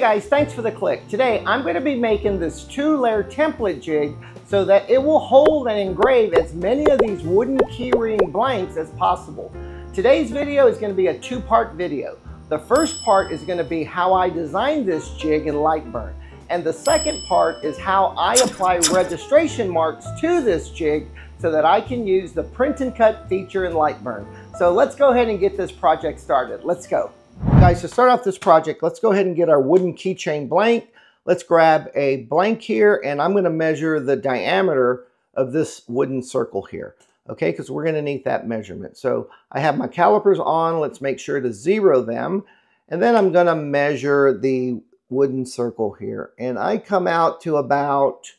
guys, thanks for the click. Today I'm going to be making this two layer template jig so that it will hold and engrave as many of these wooden keyring blanks as possible. Today's video is going to be a two part video. The first part is going to be how I designed this jig in Lightburn. And the second part is how I apply registration marks to this jig so that I can use the print and cut feature in Lightburn. So let's go ahead and get this project started. Let's go. Guys, to start off this project, let's go ahead and get our wooden keychain blank. Let's grab a blank here and I'm gonna measure the diameter of this wooden circle here, okay? Because we're gonna need that measurement. So I have my calipers on, let's make sure to zero them. And then I'm gonna measure the wooden circle here. And I come out to about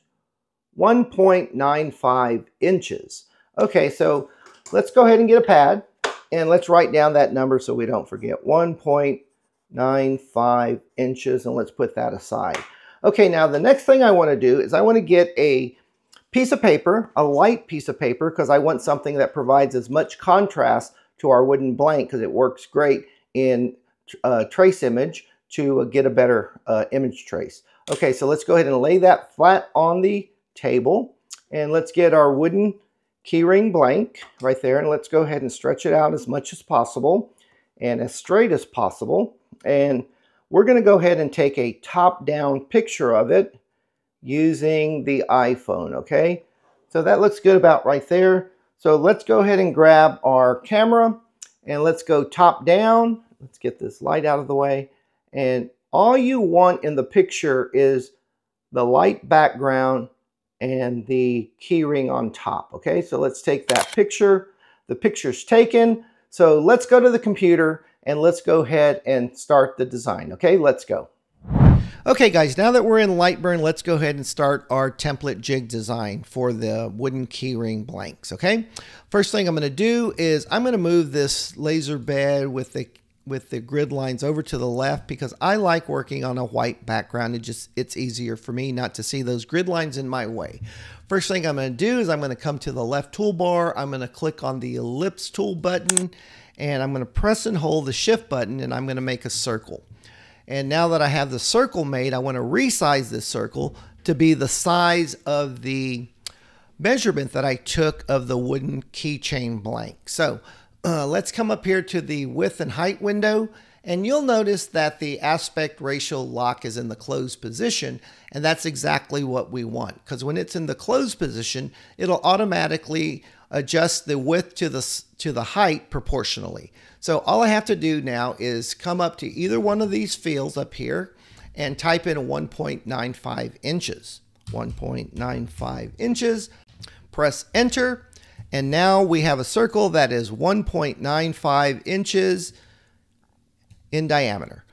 1.95 inches. Okay, so let's go ahead and get a pad and let's write down that number so we don't forget. 1.95 inches and let's put that aside. Okay, now the next thing I want to do is I want to get a piece of paper, a light piece of paper, because I want something that provides as much contrast to our wooden blank because it works great in uh, trace image to get a better uh, image trace. Okay, so let's go ahead and lay that flat on the table and let's get our wooden keyring blank right there and let's go ahead and stretch it out as much as possible and as straight as possible. And we're going to go ahead and take a top-down picture of it using the iPhone okay? So that looks good about right there. So let's go ahead and grab our camera and let's go top down let's get this light out of the way. And all you want in the picture is the light background and the keyring on top. Okay, so let's take that picture. The picture's taken. So let's go to the computer and let's go ahead and start the design. Okay, let's go. Okay guys, now that we're in Lightburn, let's go ahead and start our template jig design for the wooden keyring blanks, okay? First thing I'm gonna do is I'm gonna move this laser bed with the with the grid lines over to the left because I like working on a white background. It just it's easier for me not to see those grid lines in my way. First thing I'm going to do is I'm going to come to the left toolbar. I'm going to click on the ellipse tool button and I'm going to press and hold the shift button and I'm going to make a circle. And now that I have the circle made, I want to resize this circle to be the size of the measurement that I took of the wooden keychain blank. So uh, let's come up here to the width and height window and you'll notice that the aspect ratio lock is in the closed position and that's exactly what we want because when it's in the closed position it'll automatically adjust the width to the to the height proportionally. So all I have to do now is come up to either one of these fields up here and type in 1.95 inches. 1.95 inches press enter and now we have a circle that is 1.95 inches in diameter.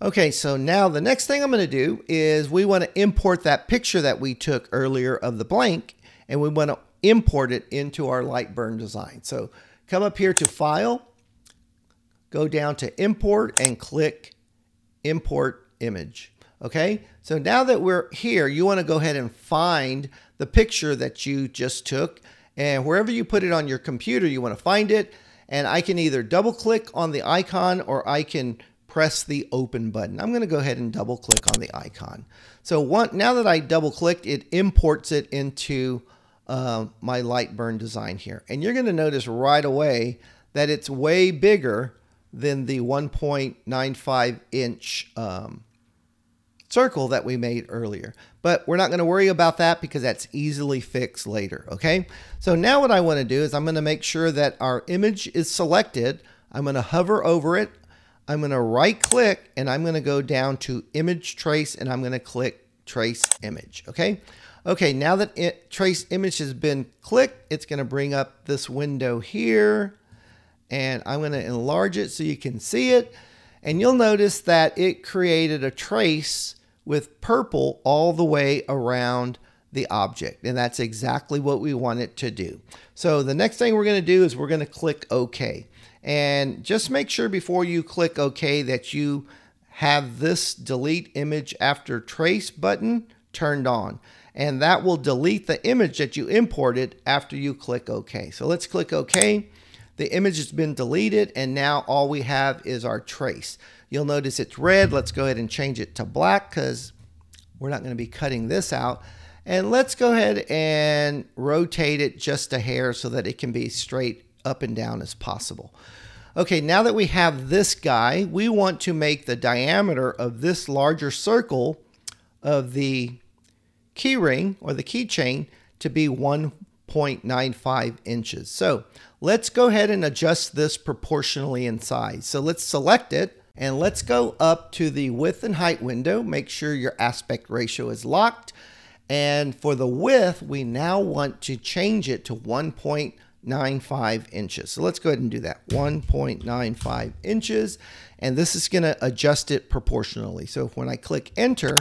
Okay, so now the next thing I'm going to do is we want to import that picture that we took earlier of the blank, and we want to import it into our Lightburn design. So come up here to File, go down to Import, and click Import Image. Okay, so now that we're here, you want to go ahead and find the picture that you just took and wherever you put it on your computer, you want to find it. And I can either double click on the icon or I can press the open button. I'm going to go ahead and double click on the icon. So one, now that I double clicked, it imports it into uh, my Lightburn design here. And you're going to notice right away that it's way bigger than the 1.95 inch um, circle that we made earlier. But we're not going to worry about that because that's easily fixed later, okay? So now what I want to do is I'm going to make sure that our image is selected. I'm going to hover over it. I'm going to right click and I'm going to go down to image trace and I'm going to click trace image, okay? Okay, now that it, trace image has been clicked, it's going to bring up this window here and I'm going to enlarge it so you can see it. And you'll notice that it created a trace with purple all the way around the object. And that's exactly what we want it to do. So the next thing we're going to do is we're going to click OK. And just make sure before you click OK that you have this delete image after trace button turned on. And that will delete the image that you imported after you click OK. So let's click OK. The image has been deleted and now all we have is our trace. You'll notice it's red. Let's go ahead and change it to black because we're not going to be cutting this out. And let's go ahead and rotate it just a hair so that it can be straight up and down as possible. Okay, now that we have this guy, we want to make the diameter of this larger circle of the keyring or the keychain to be 1.95 inches. So let's go ahead and adjust this proportionally in size. So let's select it and let's go up to the width and height window. Make sure your aspect ratio is locked. And for the width, we now want to change it to 1.95 inches. So let's go ahead and do that. 1.95 inches. And this is going to adjust it proportionally. So when I click enter,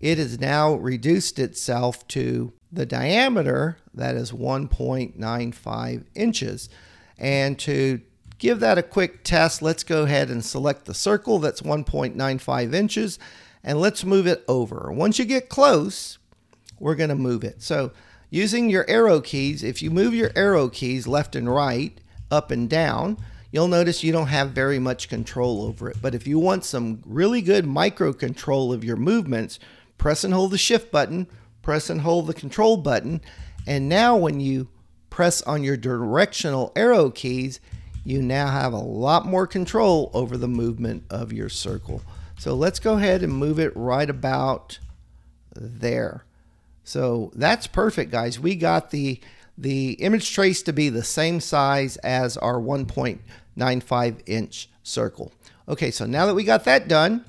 it has now reduced itself to the diameter that is 1.95 inches. And to give that a quick test, let's go ahead and select the circle that's 1.95 inches and let's move it over. Once you get close, we're going to move it. So using your arrow keys, if you move your arrow keys left and right, up and down, you'll notice you don't have very much control over it. But if you want some really good micro control of your movements, press and hold the shift button, press and hold the control button, and now when you press on your directional arrow keys, you now have a lot more control over the movement of your circle. So let's go ahead and move it right about there. So that's perfect, guys. We got the, the image trace to be the same size as our 1.95 inch circle. Okay, so now that we got that done,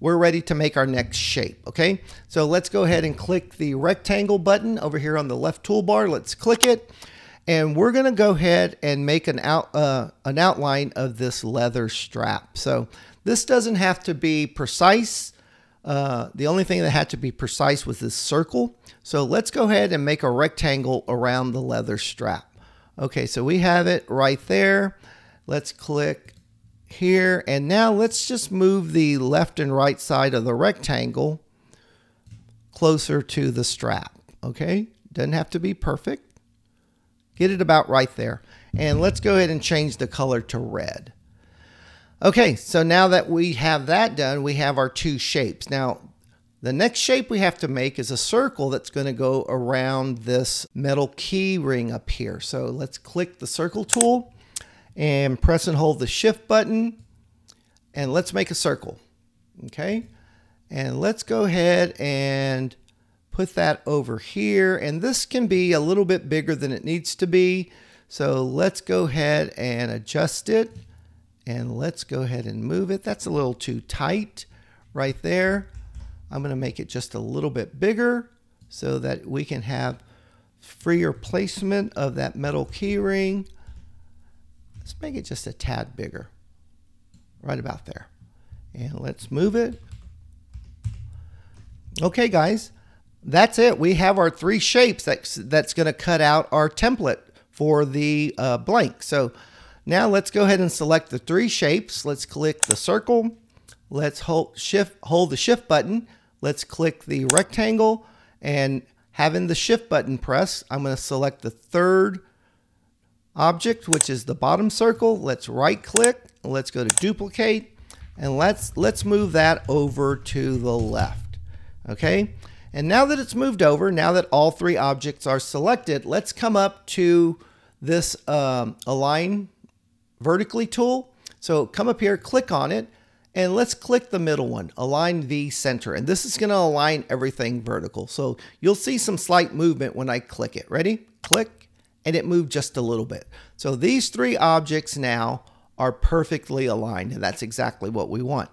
we're ready to make our next shape, okay? So let's go ahead and click the rectangle button over here on the left toolbar. Let's click it. And we're gonna go ahead and make an, out, uh, an outline of this leather strap. So this doesn't have to be precise. Uh, the only thing that had to be precise was this circle. So let's go ahead and make a rectangle around the leather strap. Okay, so we have it right there. Let's click here. And now let's just move the left and right side of the rectangle closer to the strap. Okay, doesn't have to be perfect. Get it about right there. And let's go ahead and change the color to red. Okay, so now that we have that done, we have our two shapes. Now, the next shape we have to make is a circle that's going to go around this metal key ring up here. So let's click the circle tool and press and hold the shift button and let's make a circle. Okay. And let's go ahead and put that over here. And this can be a little bit bigger than it needs to be. So let's go ahead and adjust it and let's go ahead and move it. That's a little too tight right there. I'm going to make it just a little bit bigger so that we can have freer placement of that metal keyring. Let's make it just a tad bigger, right about there. And let's move it. Okay, guys, that's it. We have our three shapes that's, that's going to cut out our template for the uh, blank. So now let's go ahead and select the three shapes. Let's click the circle. Let's hold, shift, hold the shift button Let's click the rectangle and having the shift button pressed, I'm going to select the third object, which is the bottom circle. Let's right click. Let's go to duplicate and let's let's move that over to the left. Okay. And now that it's moved over, now that all three objects are selected, let's come up to this um, align vertically tool. So come up here, click on it, and let's click the middle one, align the center. And this is gonna align everything vertical. So you'll see some slight movement when I click it. Ready? Click, and it moved just a little bit. So these three objects now are perfectly aligned, and that's exactly what we want.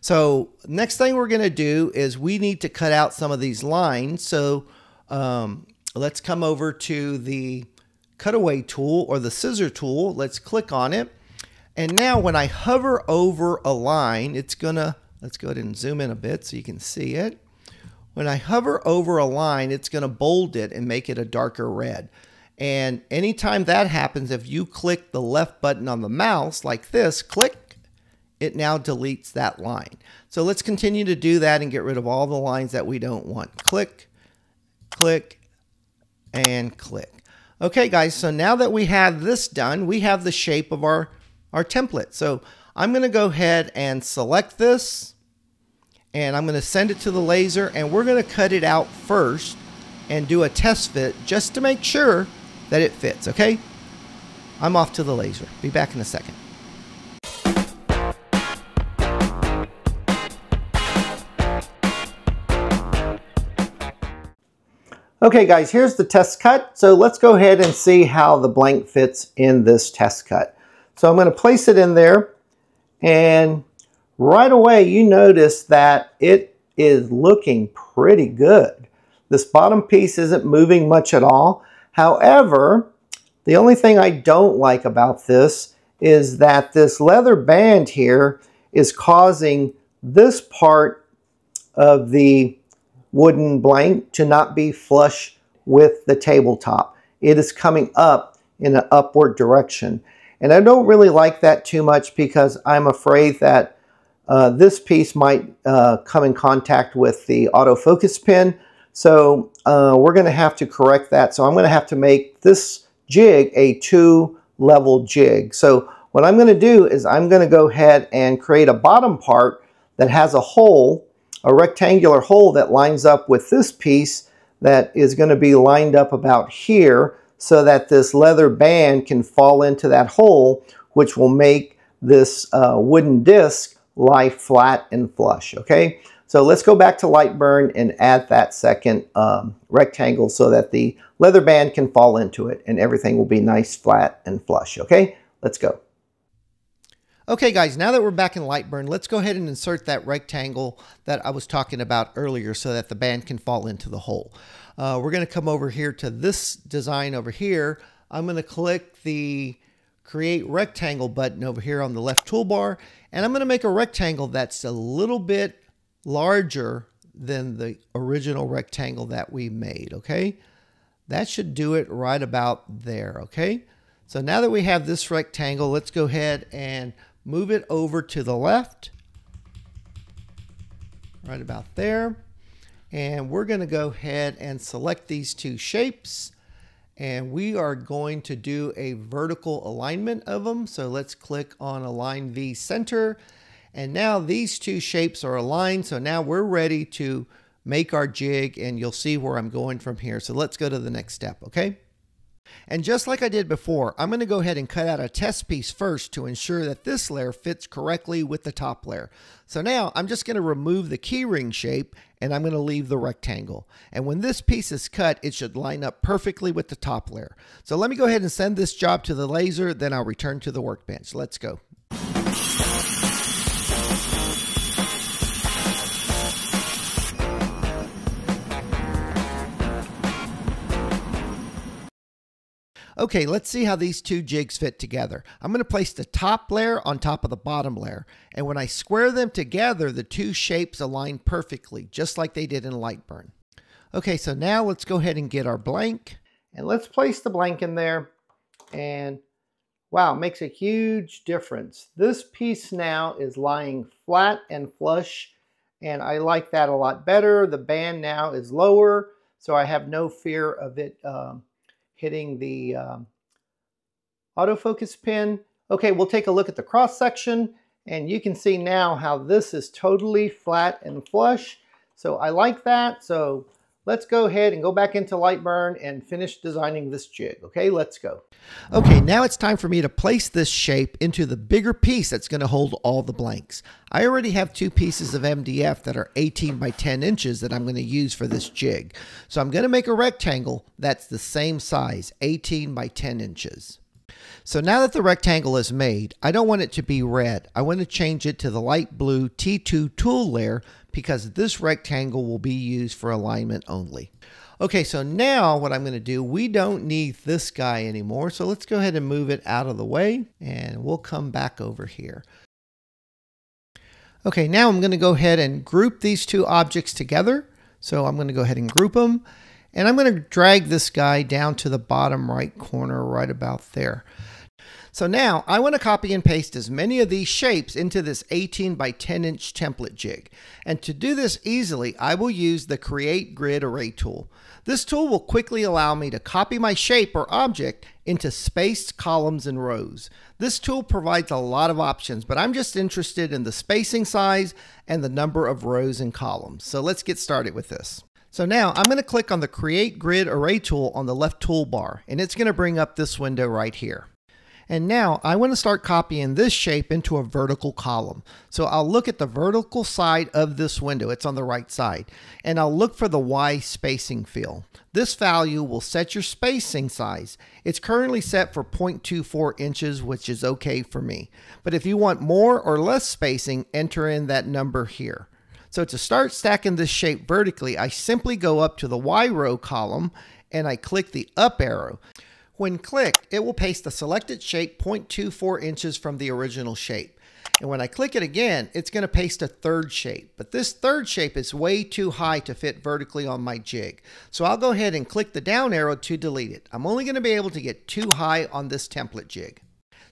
So next thing we're gonna do is we need to cut out some of these lines. So um, let's come over to the cutaway tool or the scissor tool. Let's click on it. And now when I hover over a line, it's gonna, let's go ahead and zoom in a bit so you can see it. When I hover over a line, it's gonna bold it and make it a darker red. And anytime that happens, if you click the left button on the mouse like this, click, it now deletes that line. So let's continue to do that and get rid of all the lines that we don't want. Click, click, and click. Okay guys, so now that we have this done, we have the shape of our, our template. So I'm gonna go ahead and select this and I'm gonna send it to the laser and we're gonna cut it out first and do a test fit just to make sure that it fits, okay? I'm off to the laser. Be back in a second. Okay guys, here's the test cut. So let's go ahead and see how the blank fits in this test cut. So I'm going to place it in there and right away you notice that it is looking pretty good. This bottom piece isn't moving much at all. However, the only thing I don't like about this is that this leather band here is causing this part of the wooden blank to not be flush with the tabletop. It is coming up in an upward direction. And I don't really like that too much because I'm afraid that uh, this piece might uh, come in contact with the autofocus pin. So uh, we're going to have to correct that. So I'm going to have to make this jig a two level jig. So what I'm going to do is I'm going to go ahead and create a bottom part that has a hole a rectangular hole that lines up with this piece that is going to be lined up about here so that this leather band can fall into that hole which will make this uh, wooden disc lie flat and flush okay so let's go back to Lightburn and add that second um, rectangle so that the leather band can fall into it and everything will be nice flat and flush okay let's go Okay guys, now that we're back in Lightburn, let's go ahead and insert that rectangle that I was talking about earlier so that the band can fall into the hole. Uh, we're going to come over here to this design over here. I'm going to click the create rectangle button over here on the left toolbar and I'm going to make a rectangle that's a little bit larger than the original rectangle that we made, okay? That should do it right about there, okay? So now that we have this rectangle, let's go ahead and move it over to the left, right about there. And we're going to go ahead and select these two shapes. And we are going to do a vertical alignment of them. So let's click on Align V Center. And now these two shapes are aligned. So now we're ready to make our jig and you'll see where I'm going from here. So let's go to the next step, okay? And just like I did before, I'm going to go ahead and cut out a test piece first to ensure that this layer fits correctly with the top layer. So now I'm just going to remove the keyring shape and I'm going to leave the rectangle. And when this piece is cut, it should line up perfectly with the top layer. So let me go ahead and send this job to the laser, then I'll return to the workbench. Let's go. Okay, let's see how these two jigs fit together. I'm going to place the top layer on top of the bottom layer. And when I square them together, the two shapes align perfectly, just like they did in Lightburn. Okay, so now let's go ahead and get our blank. And let's place the blank in there. And wow, makes a huge difference. This piece now is lying flat and flush. And I like that a lot better. The band now is lower, so I have no fear of it um, hitting the um, autofocus pin. Okay, we'll take a look at the cross section and you can see now how this is totally flat and flush. So I like that. So let's go ahead and go back into Lightburn and finish designing this jig. Okay, let's go. Okay, now it's time for me to place this shape into the bigger piece that's going to hold all the blanks. I already have two pieces of MDF that are 18 by 10 inches that I'm going to use for this jig. So I'm going to make a rectangle that's the same size, 18 by 10 inches. So now that the rectangle is made, I don't want it to be red. I want to change it to the light blue T2 tool layer because this rectangle will be used for alignment only. Okay, so now what I'm going to do, we don't need this guy anymore. So let's go ahead and move it out of the way and we'll come back over here. Okay, now I'm going to go ahead and group these two objects together. So I'm going to go ahead and group them. And I'm going to drag this guy down to the bottom right corner right about there. So now I want to copy and paste as many of these shapes into this 18 by 10 inch template jig. And to do this easily, I will use the Create Grid Array tool. This tool will quickly allow me to copy my shape or object into spaced columns and rows. This tool provides a lot of options, but I'm just interested in the spacing size and the number of rows and columns. So let's get started with this. So now I'm going to click on the Create Grid Array tool on the left toolbar, and it's going to bring up this window right here. And now I want to start copying this shape into a vertical column. So I'll look at the vertical side of this window. It's on the right side. And I'll look for the Y spacing fill. This value will set your spacing size. It's currently set for 0.24 inches, which is okay for me. But if you want more or less spacing, enter in that number here. So to start stacking this shape vertically, I simply go up to the Y row column and I click the up arrow. When clicked, it will paste the selected shape 0.24 inches from the original shape. And when I click it again, it's going to paste a third shape. But this third shape is way two high to fit vertically on my jig. So I'll go ahead and click the down arrow to delete it. I'm only going to be able to get too high on this template jig.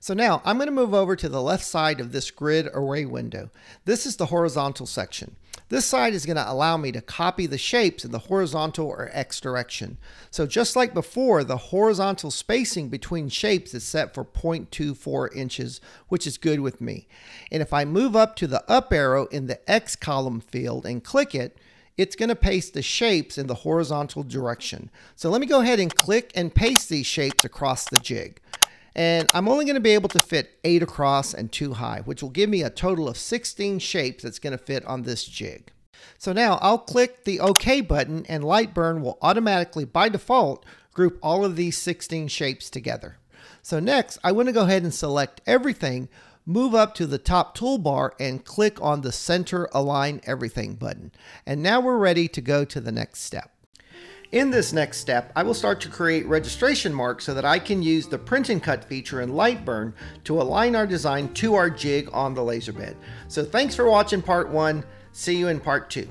So now I'm going to move over to the left side of this grid array window. This is the horizontal section. This side is going to allow me to copy the shapes in the horizontal or X direction. So just like before, the horizontal spacing between shapes is set for 0.24 inches, which is good with me. And if I move up to the up arrow in the X column field and click it, it's going to paste the shapes in the horizontal direction. So let me go ahead and click and paste these shapes across the jig. And I'm only going to be able to fit 8 across and 2 high, which will give me a total of 16 shapes that's going to fit on this jig. So now I'll click the OK button and Lightburn will automatically, by default, group all of these 16 shapes together. So next, I want to go ahead and select everything, move up to the top toolbar and click on the Center Align Everything button. And now we're ready to go to the next step. In this next step, I will start to create registration marks so that I can use the print and cut feature in Lightburn to align our design to our jig on the laser bed. So thanks for watching part one. See you in part two.